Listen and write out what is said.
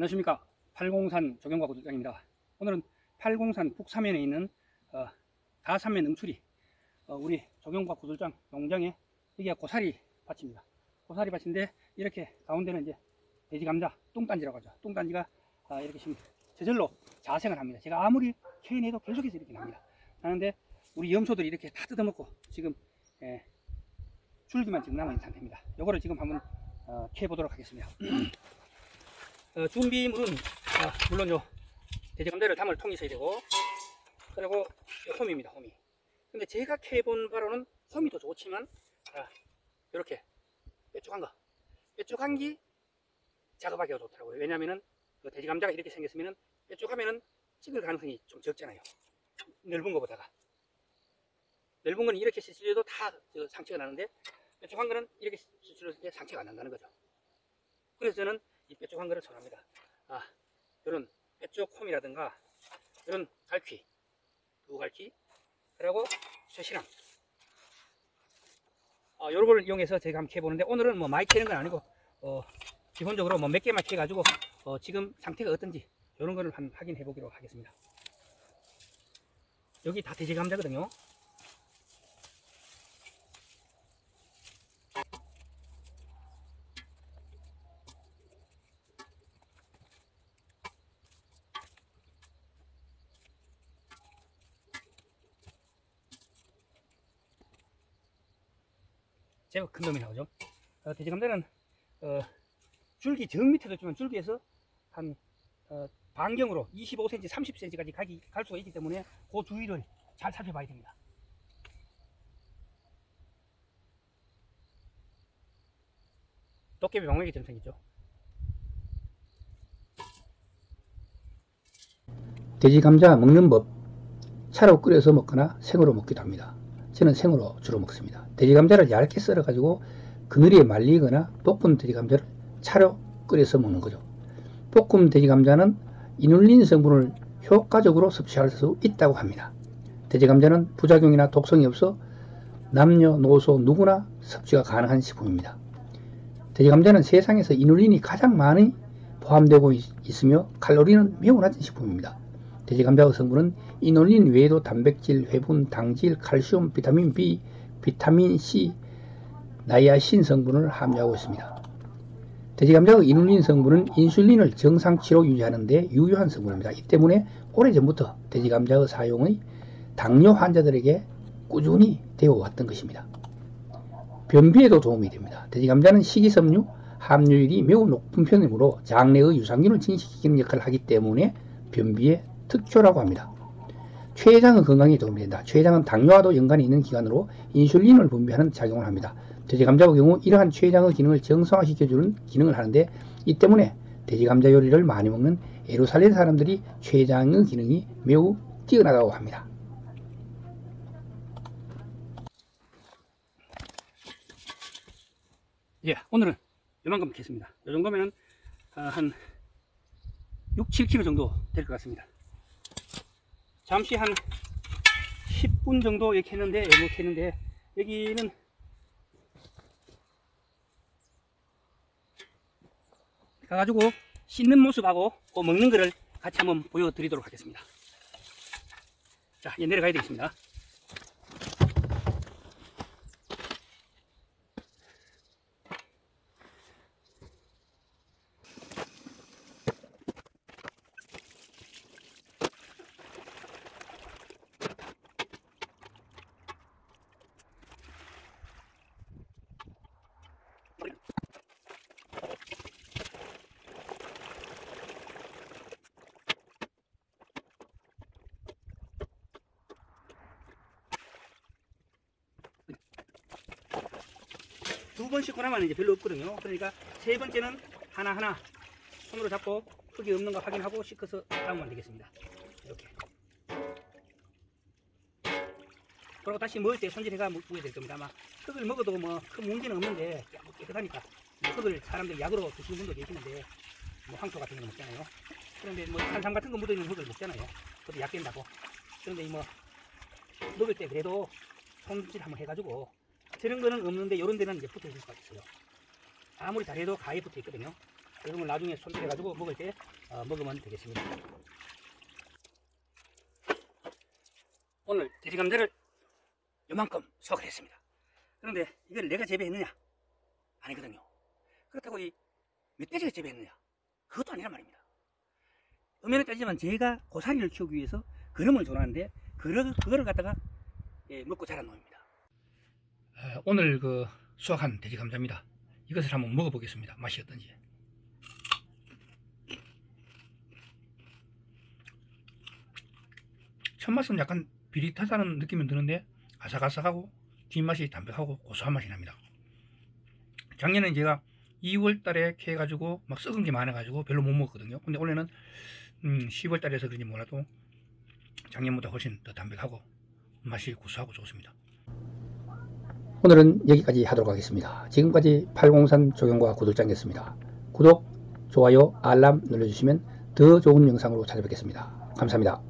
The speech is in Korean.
안녕하십니까. 팔공산 조경과 구조장입니다. 오늘은 팔공산 북사면에 있는 어, 다산면 응수리 어, 우리 조경과 구조장 농장에 여기가 고사리 밭입니다. 고사리 밭인데 이렇게 가운데는 이제 돼지 감자 똥단지라고 하죠. 똥단지가 아, 이렇게 지금 저절로 자생을 합니다. 제가 아무리 캐내도 계속해서 이렇게 납니다. 나는데 우리 염소들이 이렇게 다 뜯어먹고 지금 예, 줄기만 지금 남아있는 상태입니다. 요거를 지금 한번 어, 캐보도록 하겠습니다. 어, 준비물은 어, 물론 요. 돼지감자를 담을 통이 있어야 되고. 그리고 요 홈입니다 홈이. 근데 제가 캐본 바로는 더 좋지만 아, 이렇게. 뾰족한 거. 뾰족한 게 작업하기가 좋더라고요. 왜냐면은 그 돼지감자가 이렇게 생겼으면은 뾰족하면은 찍을 가능성이 좀 적잖아요. 넓은 거보다가. 넓은 거는 이렇게 스치려도 다저 상처가 나는데 뾰족한 거는 이렇게 스치려도 상처가 안 난다는 거죠. 그래서 저는 이 뾰족한 거를 선호합니다. 아, 이런 뾰족 홈이라든가 이런 갈퀴, 두 갈퀴, 그리고 쇠시랑. 아, 요런 걸 이용해서 제가 한번 캐보는데 오늘은 뭐 많이 캐는 건 아니고 어, 기본적으로 뭐 몇 개만 캐가지고 어, 지금 상태가 어떤지 이런 거를 한번 확인해 보기로 하겠습니다. 여기 다 돼지 감자거든요. 제법 큰 놈이 나오죠. 어, 돼지 감자는 어, 줄기 정 밑에도 있지만 줄기에서 한 어, 반경으로 25cm, 30cm까지 가기, 갈 수가 있기 때문에 그 주위를 잘 살펴봐야 됩니다. 도깨비 방망이처럼 생겼죠. 돼지 감자 먹는 법 차로 끓여서 먹거나 생으로 먹기도 합니다. 저는 생으로 주로 먹습니다. 돼지 감자를 얇게 썰어 가지고 그늘에 말리거나 볶은 돼지 감자를 차로 끓여서 먹는 거죠. 볶음 돼지 감자는 이눌린 성분을 효과적으로 섭취할 수 있다고 합니다. 돼지 감자는 부작용이나 독성이 없어 남녀노소 누구나 섭취가 가능한 식품입니다. 돼지 감자는 세상에서 이눌린이 가장 많이 포함되고 있, 있으며 칼로리는 매우 낮은 식품입니다. 돼지 감자의 성분은 이놀린 외에도 단백질, 회분, 당질, 칼슘, 비타민 B, 비타민 C, 나이아신 성분을 함유하고 있습니다. 돼지 감자의 이눌린 성분은 인슐린을 정상치로 유지하는 데 유효한 성분입니다. 이 때문에 오래전부터 돼지 감자의 사용의 당뇨 환자들에게 꾸준히 되어 왔던 것입니다. 변비에도 도움이 됩니다. 돼지 감자는 식이섬유 함유율이 매우 높은 편이므로 장내의 유산균을 증식시키는 역할을 하기 때문에 변비에 특효라고 합니다. 췌장의 건강에 도움이 된다. 췌장은 당뇨와도 연관이 있는 기관으로 인슐린을 분비하는 작용을 합니다. 돼지 감자의 경우 이러한 췌장의 기능을 정상화시켜주는 기능을 하는데 이 때문에 돼지 감자 요리를 많이 먹는 에루살렘 사람들이 췌장의 기능이 매우 뛰어나다고 합니다. 예, 오늘은 요만큼 캐습니다. 요 정도면 아, 한 6, 7kg 정도 될 것 같습니다. 잠시 한 10분 정도 이렇게 했는데, 이렇게 했는데, 여기는 가가지고 씻는 모습하고 그 먹는 거를 같이 한번 보여드리도록 하겠습니다. 자, 이제 내려가야 되겠습니다. 두 번 씻고 나면 이제 별로 없거든요. 그러니까 세 번째는 하나하나 손으로 잡고 흙이 없는 거 확인하고 씻어서 담으면 되겠습니다. 그리고 다시 먹을 때 손질해가 먹어야 될 겁니다. 아마 흙을 먹어도 뭐 큰 문제는 없는데 뭐 깨끗하니까 뭐 흙을 사람들이 약으로 드시는 분도 계시는데 뭐 황토 같은 거 먹잖아요. 그런데 뭐 산삼 같은 거 묻어있는 흙을 먹잖아요. 그것도 약 깬다고. 그런데 이뭐 먹을 때 그래도 손질 한번 해가지고 저런 거는 없는데 이런 데는 이제 붙어 있을 수가 있어요. 아무리 잘해도 가에 붙어 있거든요. 이런 걸 나중에 손질해 가지고 먹을 때 어, 먹으면 되겠습니다. 오늘 돼지감자를 요만큼 수확을 했습니다. 그런데 이걸 내가 재배했느냐? 아니거든요. 그렇다고 이 멧돼지가 재배했느냐? 그것도 아니란 말입니다. 엄연히 따지면 제가 고사리를 키우기 위해서 그름을 좋아하는데 그걸, 그거를 갖다가 예, 먹고 자란 놈입니다. 오늘 그 수확한 돼지 감자입니다. 이것을 한번 먹어보겠습니다. 맛이 어떤지. 첫 맛은 약간 비릿하다는 느낌이 드는데 아삭아삭하고 뒷맛이 담백하고 고소한 맛이 납니다. 작년에 제가 2월 달에 캐 가지고 막 썩은 게 많아 가지고 별로 못 먹었거든요. 근데 올해는 음, 10월 달에서 그런지 몰라도 작년보다 훨씬 더 담백하고 맛이 고소하고 좋습니다. 오늘은 여기까지 하도록 하겠습니다. 지금까지 803 조경과 구독장이었습니다. 구독, 좋아요, 알람 눌러주시면 더 좋은 영상으로 찾아뵙겠습니다. 감사합니다.